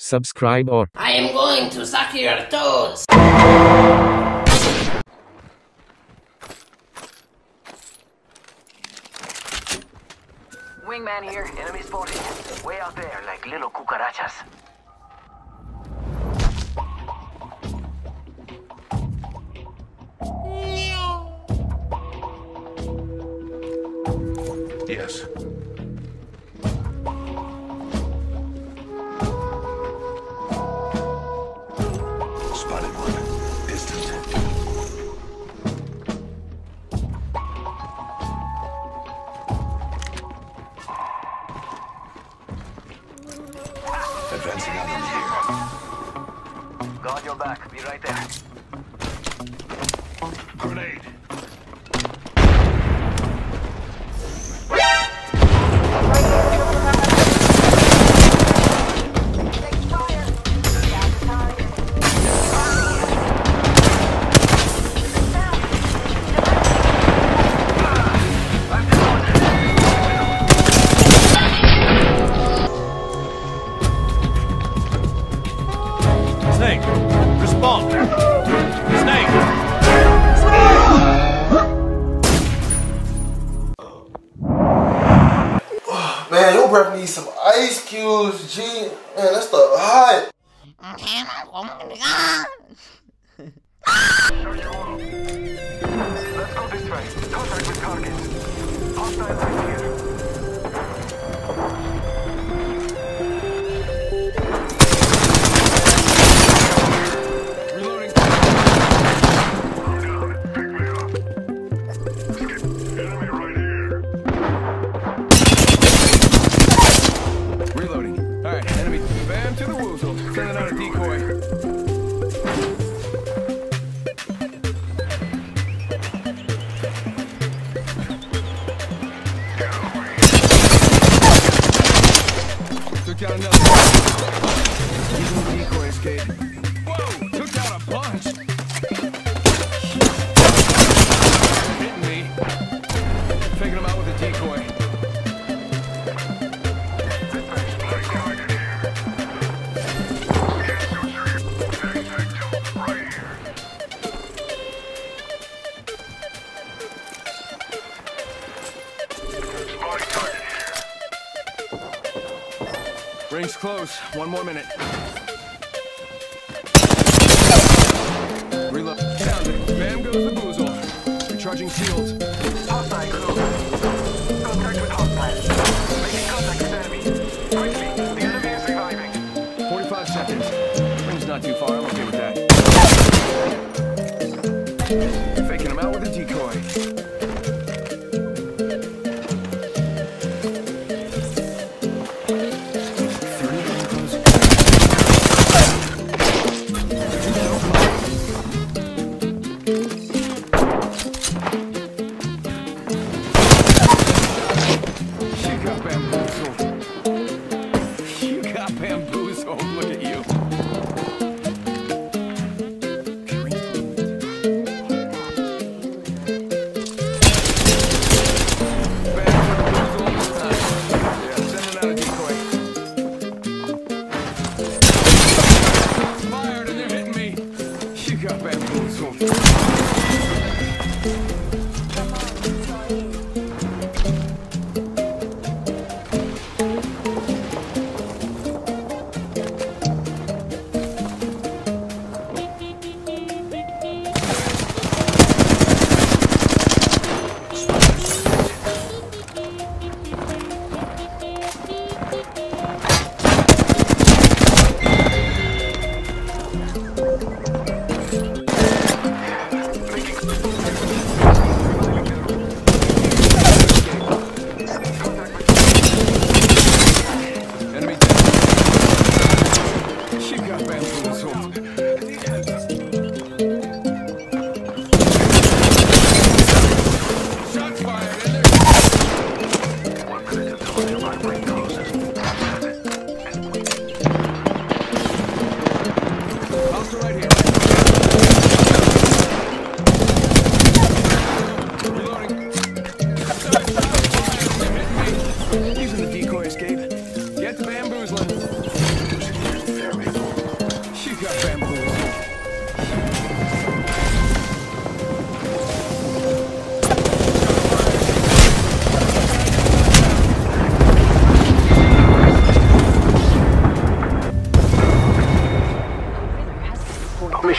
subscribe or I am going to suck your toes. Wingman here, enemy spotted. Way out there, like little cucarachas. Yes. Advancing on here. Guard your back, be right there. Grenade. Respond. Snake. Man, your breath needs some ice cubes, G. Man, that stuff hot. Let's go this way. Contact with targets. Hostile right here. Using decoy Ring's close. One more minute. Reload. It. Bam goes the boozle. Recharging shields. Hostile crew. Contact with hostile. Making contact with enemy. Quickly, the enemy is reviving. 45 seconds. Ring's not too far. I'm okay with that. Bring on.